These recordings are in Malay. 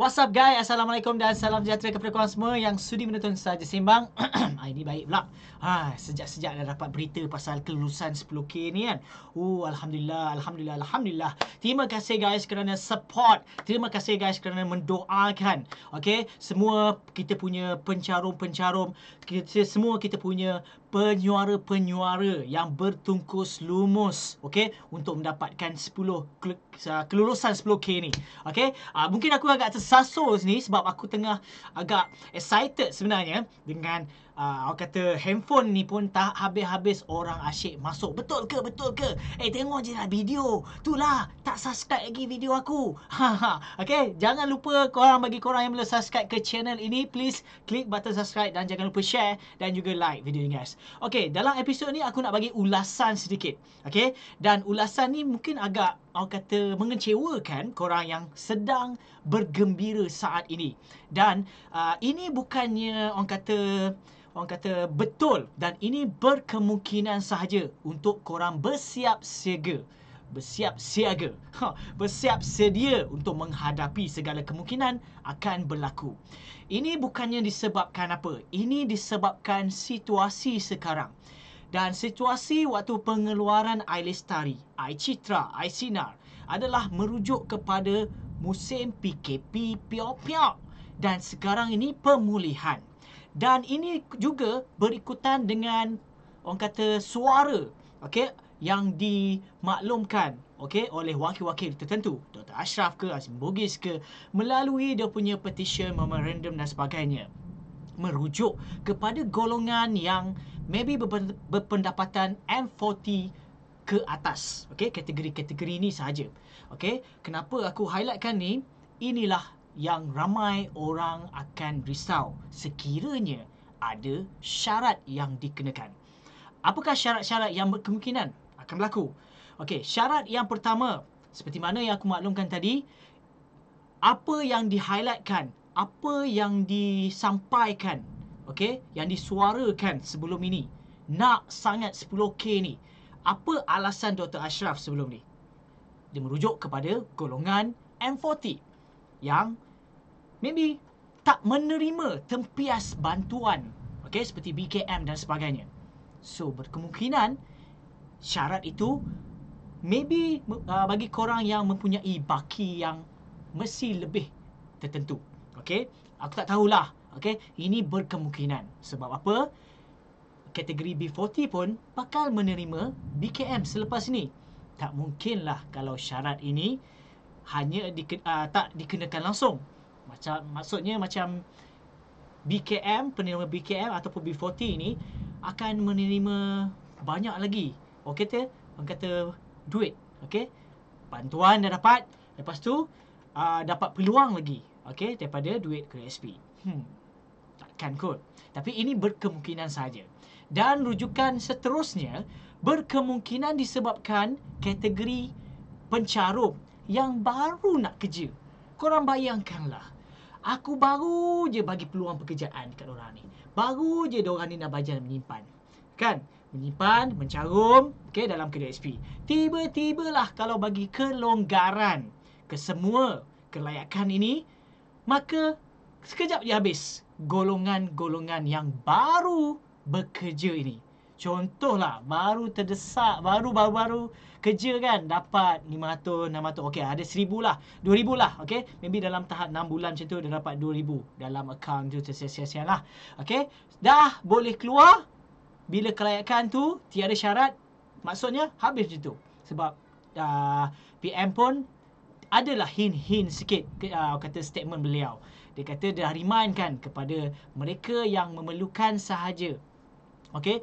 What's up guys? Assalamualaikum dan salam sejahtera kepada korang semua yang sudi menonton saja sembang. ah, ini baik pula. Ha, sejak-sejak dah dapat berita pasal kelulusan 10K ni kan. Oh, Alhamdulillah, Alhamdulillah, Alhamdulillah. Terima kasih guys kerana support. Terima kasih guys kerana mendoakan. Okay, semua kita punya pencarum-pencarum. Kita, semua kita punya penyuara-penyuara yang bertungkus lumus. Okay, untuk mendapatkan 10 kelulusan 10K ni. Okay, uh, mungkin aku agak tersasul ni sebab aku tengah agak excited sebenarnya dengan uh, orang kata handphone ni pun tak habis-habis orang asyik masuk. Betul ke? Betul ke? Eh tengok je lah video. Tu lah tak subscribe lagi video aku. okay, jangan lupa korang bagi korang yang belum subscribe ke channel ini please klik button subscribe dan jangan lupa share dan juga like video ni guys. Okay, dalam episod ni aku nak bagi ulasan sedikit. Okay, dan ulasan ni mungkin agak orang kata mengecewakan korang yang sedang bergembira saat ini. Dan uh, ini bukannya orang kata orang kata betul dan ini berkemungkinan sahaja untuk korang bersiap siaga. Bersiap siaga. Ha, bersiap sedia untuk menghadapi segala kemungkinan akan berlaku. Ini bukannya disebabkan apa? Ini disebabkan situasi sekarang. Dan situasi waktu pengeluaran Ailestari, Aicitra, Aisinar adalah merujuk kepada musim PKP piok-piok dan sekarang ini pemulihan. Dan ini juga berikutan dengan orang kata suara okey yang dimaklumkan okey oleh wakil-wakil tertentu. Dr. Ashraf ke Azim Bugis ke melalui dia punya petition memorandum dan sebagainya. Merujuk kepada golongan yang maybe berpendapatan M40 ke atas okey kategori-kategori ini sahaja. Okey kenapa aku highlightkan ni? Inilah yang ramai orang akan risau sekiranya ada syarat yang dikenakan. Apakah syarat-syarat yang berkemungkinan akan berlaku? Okey, syarat yang pertama seperti mana yang aku maklumkan tadi, apa yang di-highlightkan, apa yang disampaikan, okey, yang disuarakan sebelum ini, nak sangat 10K ni. Apa alasan Dr. Ashraf sebelum ni? Dia merujuk kepada golongan M40 yang maybe tak menerima tempias bantuan okay, seperti BKM dan sebagainya. So berkemungkinan syarat itu maybe uh, bagi korang yang mempunyai baki yang mesti lebih tertentu. Okay, aku tak tahulah. Okay, ini berkemungkinan. Sebab apa? Kategori B40 pun bakal menerima BKM selepas ini. Tak mungkinlah kalau syarat ini hanya di, uh, tak dikenakan langsung. Macam maksudnya macam BKM, penerima BKM ataupun B40 ini akan menerima banyak lagi. Okey kata, orang kata duit, okey. Bantuan dah dapat, lepas tu uh, dapat peluang lagi, okey, daripada duit ke SP. Hmm. Takkan kot. Tapi ini berkemungkinan saja. Dan rujukan seterusnya berkemungkinan disebabkan kategori pencarum yang baru nak kerja. Korang bayangkanlah. Aku baru je bagi peluang pekerjaan kat orang ni. Baru je orang ni nak bajan menyimpan. Kan? Menyimpan, mencarum okay, dalam kedai SP. Tiba-tibalah kalau bagi kelonggaran ke semua kelayakan ini, maka sekejap je habis golongan-golongan yang baru bekerja ini. Contohlah, baru terdesak, baru-baru kerja kan dapat 500, 600, okey ada 1000 lah, 2000 lah, okey. Maybe dalam tahap 6 bulan macam tu dia dapat 2000 dalam akaun tu tersiar-siar lah. Okey, dah boleh keluar bila kelayakan tu tiada syarat, maksudnya habis macam tu. Sebab uh, PM pun adalah hint-hint sikit uh, kata statement beliau. Dia kata dah remind kan kepada mereka yang memerlukan sahaja. Okey,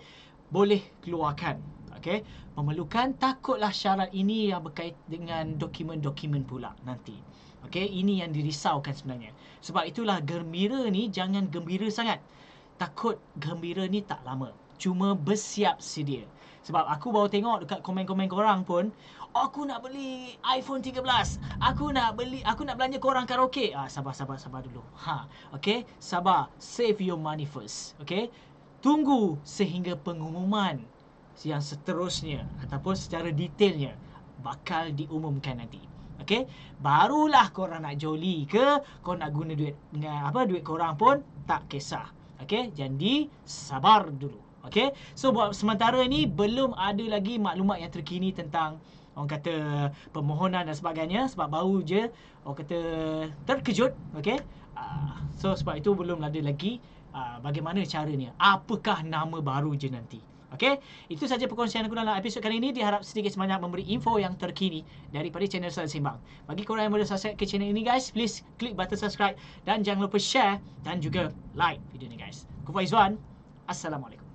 boleh keluarkan. Okay. Memerlukan takutlah syarat ini yang berkait dengan dokumen-dokumen pula nanti. Okay. Ini yang dirisaukan sebenarnya. Sebab itulah gembira ni jangan gembira sangat. Takut gembira ni tak lama. Cuma bersiap sedia. Sebab aku baru tengok dekat komen-komen korang pun. Aku nak beli iPhone 13. Aku nak beli, aku nak belanja korang karaoke. Ah, sabar, sabar, sabar dulu. Ha, okay. Sabar. Save your money first. Okay tunggu sehingga pengumuman yang seterusnya ataupun secara detailnya bakal diumumkan nanti. Okay, barulah korang nak joli ke, kau nak guna duit dengan apa duit korang pun tak kisah. Okay, jadi sabar dulu. Okay, so buat sementara ni belum ada lagi maklumat yang terkini tentang orang kata permohonan dan sebagainya sebab baru je orang kata terkejut. Okay, uh, so sebab itu belum ada lagi uh, bagaimana caranya. Apakah nama baru je nanti. Okey, itu saja perkongsian aku dalam episod kali ini. Diharap sedikit sebanyak memberi info yang terkini daripada channel Salat Simbang. Bagi korang yang baru subscribe ke channel ini guys, please klik button subscribe dan jangan lupa share dan juga like video ni guys. Kufa Izwan, Assalamualaikum.